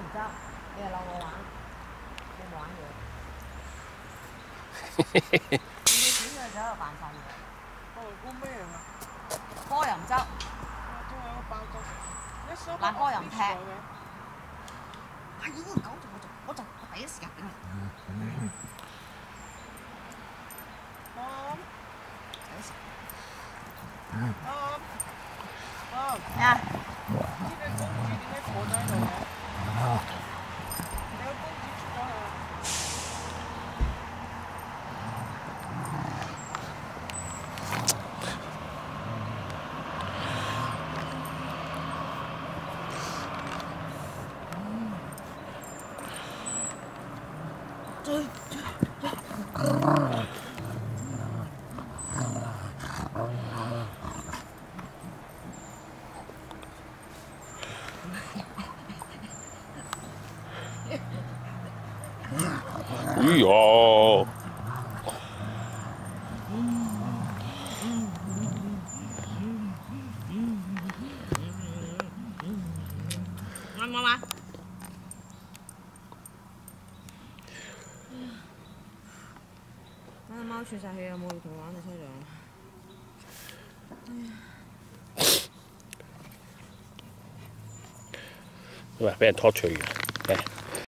唔得，你係攞我玩，你冇玩嘢。你點嘅就喺度扮曬嘢？我估咩啊？波又唔執。仲有個爆汁。嗱，波又唔踢。係已經九仲我仲我仲我第一時間俾你。Mom. Mom. Mom. Yeah. Vamos lá. 只貓喘曬氣啊！冇同我玩，嘅车涼。喂，俾人拖出去。